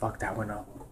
fucked that one up.